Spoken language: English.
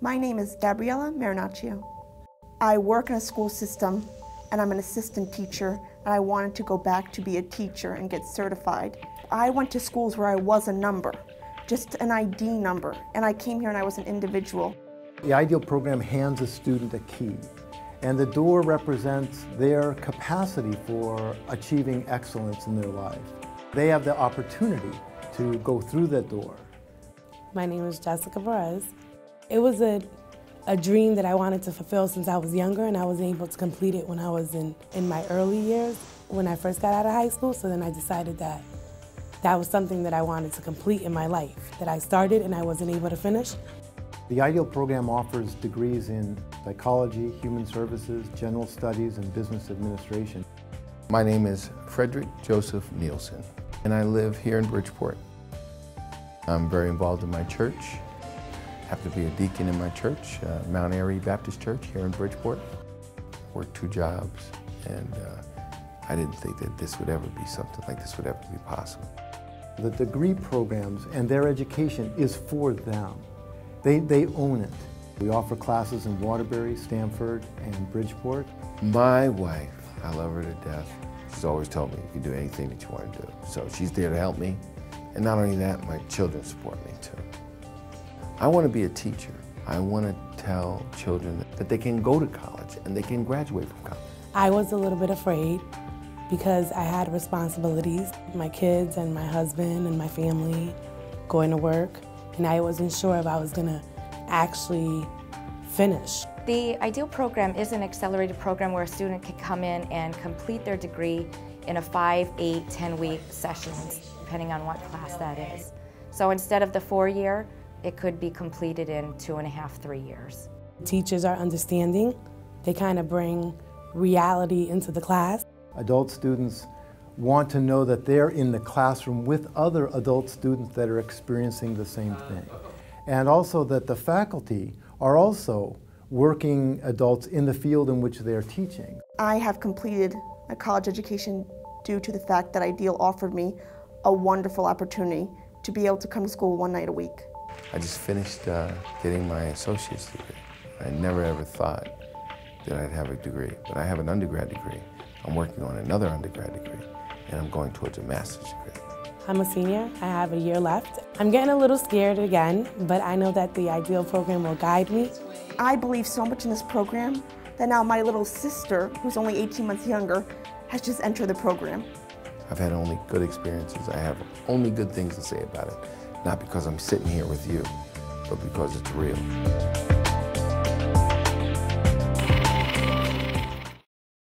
My name is Gabriella Marinaccio. I work in a school system and I'm an assistant teacher and I wanted to go back to be a teacher and get certified. I went to schools where I was a number, just an ID number, and I came here and I was an individual. The IDEAL program hands a student a key and the door represents their capacity for achieving excellence in their life. They have the opportunity to go through that door. My name is Jessica Perez. It was a, a dream that I wanted to fulfill since I was younger and I was able to complete it when I was in, in my early years when I first got out of high school. So then I decided that that was something that I wanted to complete in my life, that I started and I wasn't able to finish. The IDEAL program offers degrees in psychology, human services, general studies, and business administration. My name is Frederick Joseph Nielsen, and I live here in Bridgeport. I'm very involved in my church. I have to be a deacon in my church, uh, Mount Aery Baptist Church here in Bridgeport. Worked two jobs, and uh, I didn't think that this would ever be something like this would ever be possible. The degree programs and their education is for them. They, they own it. We offer classes in Waterbury, Stamford, and Bridgeport. My wife, I love her to death. She's always told me you can do anything that you want to do. So she's there to help me. And not only that, my children support me too. I want to be a teacher. I want to tell children that they can go to college and they can graduate from college. I was a little bit afraid because I had responsibilities, my kids and my husband and my family, going to work and I wasn't sure if I was going to actually finish. The IDEAL program is an accelerated program where a student can come in and complete their degree in a five, eight, 10 week sessions, depending on what class that is. So instead of the four year, it could be completed in two and a half, three years. Teachers are understanding. They kind of bring reality into the class. Adult students want to know that they're in the classroom with other adult students that are experiencing the same thing. And also that the faculty are also working adults in the field in which they're teaching. I have completed a college education due to the fact that IDEAL offered me a wonderful opportunity to be able to come to school one night a week. I just finished uh, getting my associate's degree. I never ever thought that I'd have a degree, but I have an undergrad degree. I'm working on another undergrad degree and I'm going towards a master's degree. I'm a senior. I have a year left. I'm getting a little scared again, but I know that the IDEAL program will guide me. I believe so much in this program that now my little sister, who's only 18 months younger, has just entered the program. I've had only good experiences. I have only good things to say about it. Not because I'm sitting here with you, but because it's real.